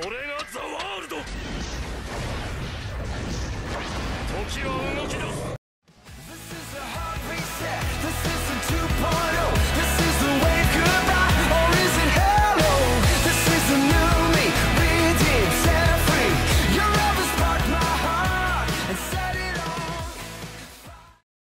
これがザワールド。時は動き出す